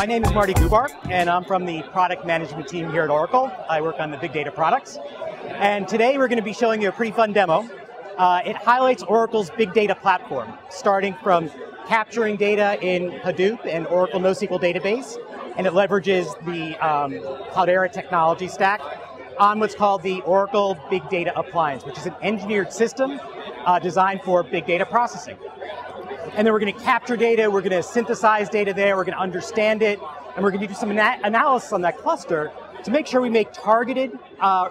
My name is Marty Gubar, and I'm from the product management team here at Oracle. I work on the big data products. And today we're going to be showing you a pretty fun demo. Uh, it highlights Oracle's big data platform, starting from capturing data in Hadoop and Oracle NoSQL database, and it leverages the um, Cloudera technology stack on what's called the Oracle Big Data Appliance, which is an engineered system uh, designed for big data processing. And then we're going to capture data, we're going to synthesize data there, we're going to understand it, and we're going to do some ana analysis on that cluster to make sure we make targeted, uh,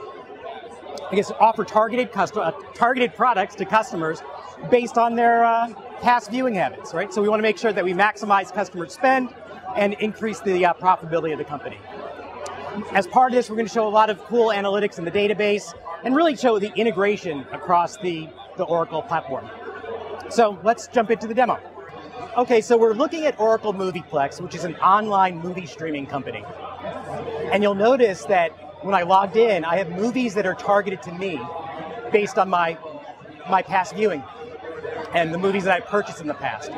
I guess, offer targeted custom, uh, targeted products to customers based on their uh, past viewing habits, right? So we want to make sure that we maximize customer spend and increase the uh, profitability of the company. As part of this, we're going to show a lot of cool analytics in the database and really show the integration across the, the Oracle platform. So let's jump into the demo. Okay, so we're looking at Oracle Movieplex, which is an online movie streaming company. And you'll notice that when I logged in, I have movies that are targeted to me based on my, my past viewing and the movies that I purchased in the past.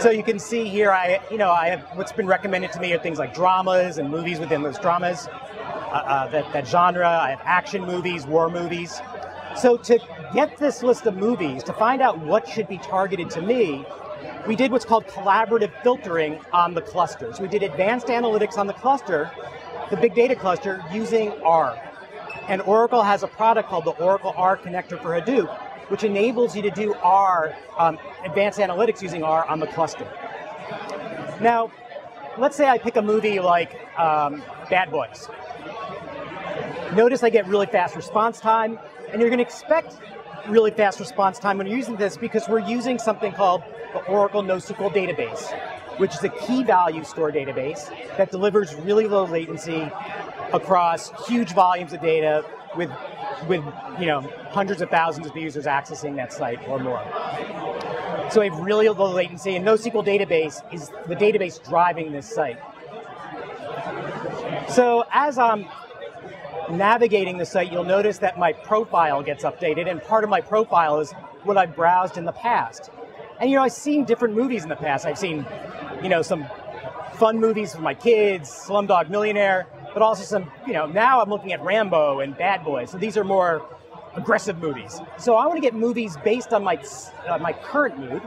So you can see here, I you know I have what's been recommended to me are things like dramas and movies within those dramas, uh, uh, that, that genre. I have action movies, war movies. So to get this list of movies, to find out what should be targeted to me, we did what's called collaborative filtering on the clusters. We did advanced analytics on the cluster, the big data cluster, using R. And Oracle has a product called the Oracle R connector for Hadoop, which enables you to do R, um, advanced analytics using R on the cluster. Now, let's say I pick a movie like um, Bad Boys. Notice I get really fast response time, and you're going to expect really fast response time when you're using this because we're using something called the Oracle NoSQL database, which is a key value store database that delivers really low latency across huge volumes of data with with you know hundreds of thousands of users accessing that site or more. So we have really low latency, and NoSQL database is the database driving this site. So as I'm navigating the site, you'll notice that my profile gets updated, and part of my profile is what I've browsed in the past. And you know, I've seen different movies in the past. I've seen, you know, some fun movies for my kids, Slumdog Millionaire, but also some, you know, now I'm looking at Rambo and Bad Boys. So these are more aggressive movies. So I want to get movies based on my uh, my current mood,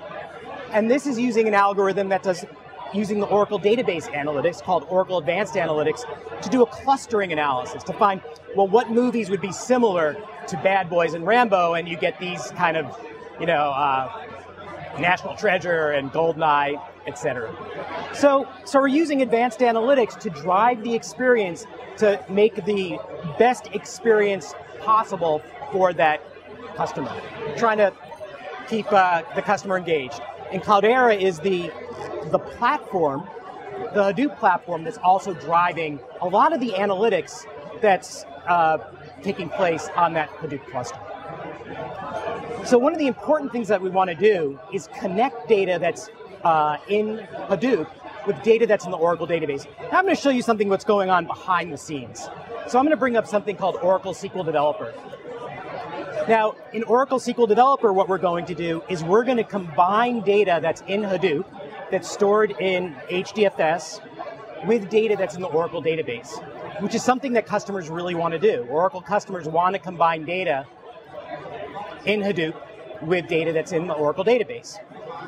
and this is using an algorithm that does using the Oracle database analytics called Oracle Advanced Analytics to do a clustering analysis to find well what movies would be similar to Bad Boys and Rambo, and you get these kind of you know uh, National Treasure and Goldeneye, etc. So so we're using advanced analytics to drive the experience to make the best experience possible for that customer, trying to keep uh, the customer engaged. And Cloudera is the the platform, the Hadoop platform that's also driving a lot of the analytics that's uh, taking place on that Hadoop cluster. So one of the important things that we want to do is connect data that's uh, in Hadoop with data that's in the Oracle database. Now I'm going to show you something what's going on behind the scenes. So I'm going to bring up something called Oracle SQL Developer. Now, in Oracle SQL Developer, what we're going to do is we're going to combine data that's in Hadoop, that's stored in HDFS, with data that's in the Oracle database, which is something that customers really want to do. Oracle customers want to combine data in Hadoop with data that's in the Oracle database.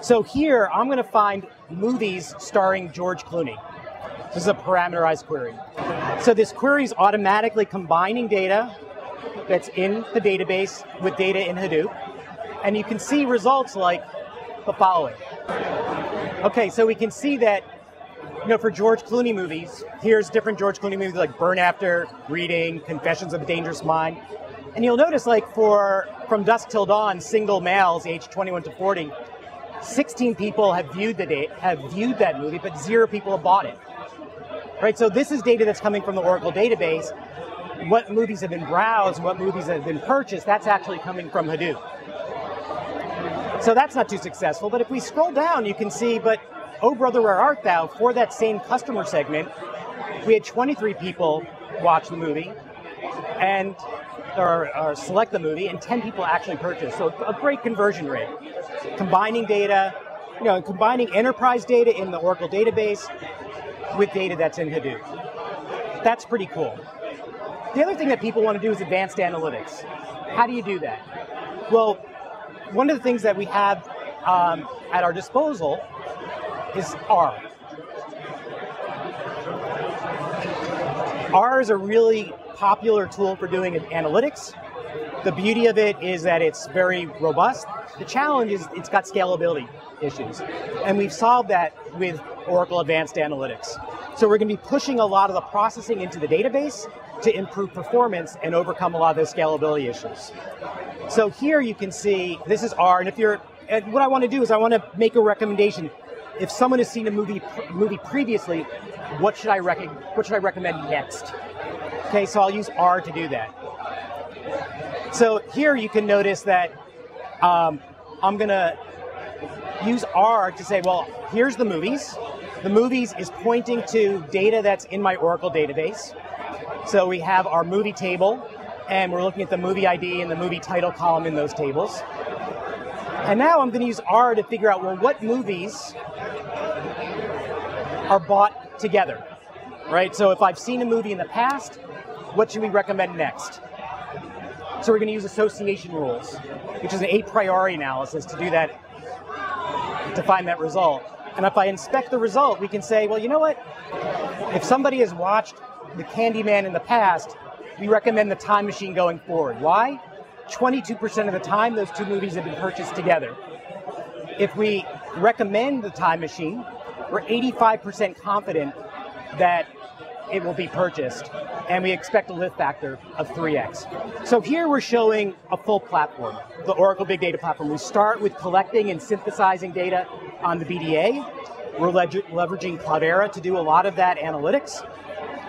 So here, I'm going to find movies starring George Clooney. This is a parameterized query. So this query is automatically combining data that's in the database with data in Hadoop. And you can see results like the following. Okay, so we can see that, you know, for George Clooney movies, here's different George Clooney movies like Burn After Reading, Confessions of a Dangerous Mind. And you'll notice like for From Dusk Till Dawn, single males aged 21 to 40, 16 people have viewed the date, have viewed that movie, but zero people have bought it. Right, so this is data that's coming from the Oracle database, what movies have been browsed, what movies have been purchased, that's actually coming from Hadoop. So that's not too successful. But if we scroll down, you can see, but Oh Brother, Where Art Thou, for that same customer segment, we had 23 people watch the movie and or, or select the movie, and 10 people actually purchase. So a great conversion rate. Combining data, you know, combining enterprise data in the Oracle database with data that's in Hadoop. That's pretty cool. The other thing that people want to do is advanced analytics. How do you do that? Well, one of the things that we have um, at our disposal is R. R is a really popular tool for doing analytics. The beauty of it is that it's very robust. The challenge is it's got scalability issues. And we've solved that with Oracle Advanced Analytics. So we're going to be pushing a lot of the processing into the database to improve performance and overcome a lot of those scalability issues. So here you can see, this is R, and if you're, and what I want to do is I want to make a recommendation. If someone has seen a movie movie previously, what should I what should I recommend next? Okay, so I'll use R to do that. So here you can notice that um, I'm gonna use R to say, well, here's the movies. The movies is pointing to data that's in my Oracle database. So we have our movie table, and we're looking at the movie ID and the movie title column in those tables. And now I'm going to use R to figure out, well, what movies are bought together, right? So if I've seen a movie in the past, what should we recommend next? So we're going to use association rules, which is an a priori analysis to do that, to find that result. And if I inspect the result, we can say, well, you know what? If somebody has watched The Candyman in the past, we recommend The Time Machine going forward. Why? 22% of the time, those two movies have been purchased together. If we recommend The Time Machine, we're 85% confident that it will be purchased, and we expect a lift factor of 3x. So here we're showing a full platform, the Oracle Big Data Platform. We start with collecting and synthesizing data on the BDA. We're leveraging Cloudera to do a lot of that analytics.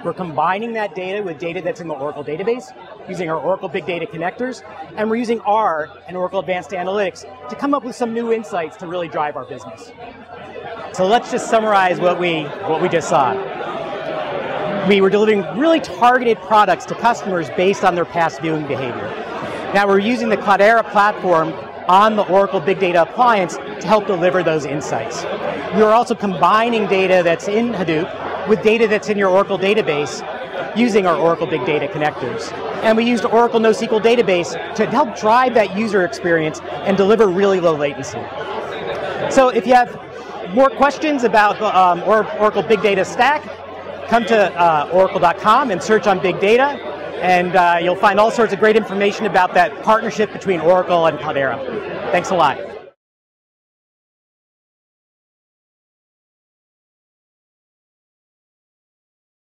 We're combining that data with data that's in the Oracle database using our Oracle Big Data connectors, and we're using R and Oracle Advanced Analytics to come up with some new insights to really drive our business. So let's just summarize what we what we just saw. We were delivering really targeted products to customers based on their past viewing behavior. Now we're using the Cloudera platform on the Oracle Big Data appliance to help deliver those insights. We are also combining data that's in Hadoop with data that's in your Oracle database using our Oracle Big Data connectors. And we used Oracle NoSQL database to help drive that user experience and deliver really low latency. So if you have more questions about the um, Oracle Big Data Stack, come to uh, oracle.com and search on Big Data and uh, you'll find all sorts of great information about that partnership between Oracle and Cloudera. Thanks a lot.